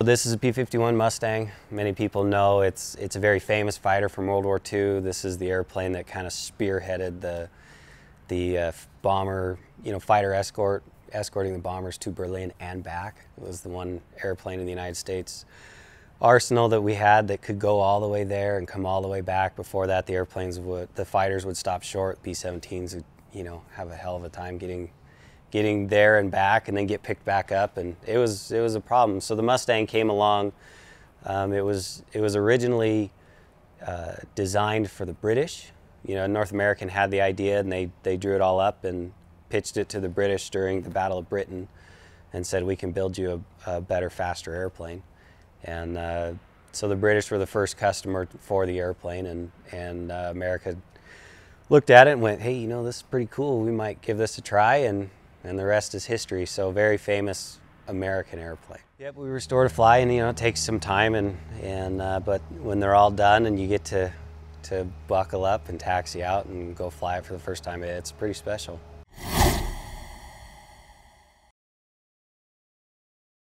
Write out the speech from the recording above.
This is a P-51 Mustang. Many people know it's it's a very famous fighter from World War II. This is the airplane that kind of spearheaded the the uh, bomber, you know, fighter escort escorting the bombers to Berlin and back. It was the one airplane in the United States arsenal that we had that could go all the way there and come all the way back. Before that, the airplanes would, the fighters would stop short. B-17s would, you know, have a hell of a time getting getting there and back and then get picked back up and it was it was a problem. So the mustang came along. Um, it was it was originally uh, designed for the british. You know north american had the idea and they they drew it all up and pitched it to the british during the battle of britain and said we can build you a, a better faster airplane. And uh, so the british were the first customer for the airplane and and uh, america looked at it and went hey you know this is pretty cool. We might give this a try. And and the rest is history. So very famous American airplane. Yep, we restore to fly, and you know it takes some time, and and uh, but when they're all done and you get to to buckle up and taxi out and go fly it for the first time, it's pretty special.